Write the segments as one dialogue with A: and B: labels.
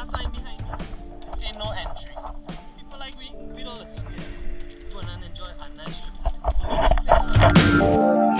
A: a sign behind say no entry. People like we, we don't listen to it. Go and enjoy a nice trip to the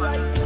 B: like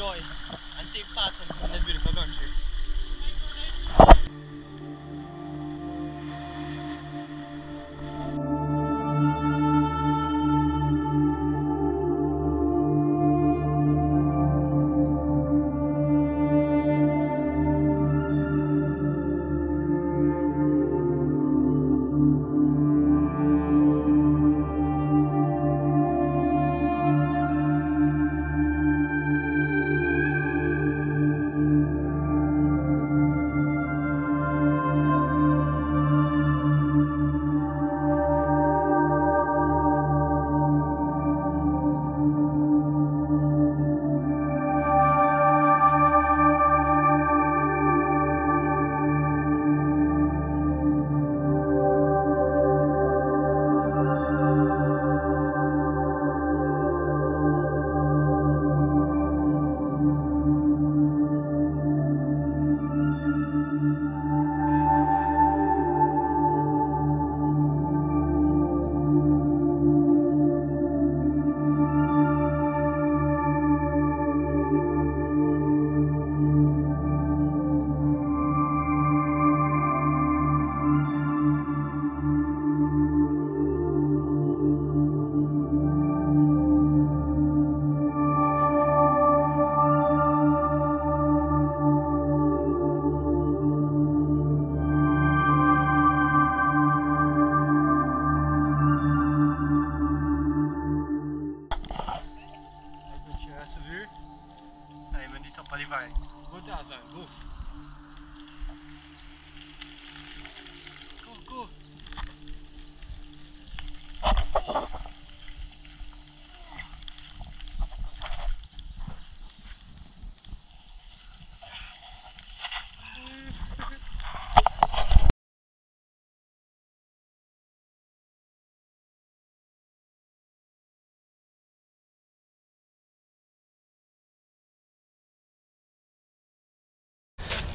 B: enjoy and take
A: part in Ali vai. Vou dar, azar, Vou. Corre, corre.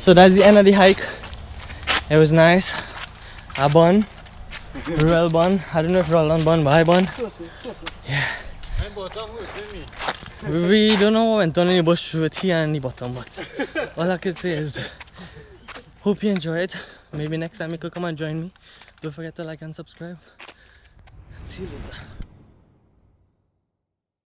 A: So that's the end of the hike. It was nice. A bun. Real bun. I don't know if Roland bun, but I bun. We don't know what went on in the bush with here and the bottom, but all I can say is hope you enjoy it. Maybe next time you could come and join me. Don't forget to like and subscribe. See you later.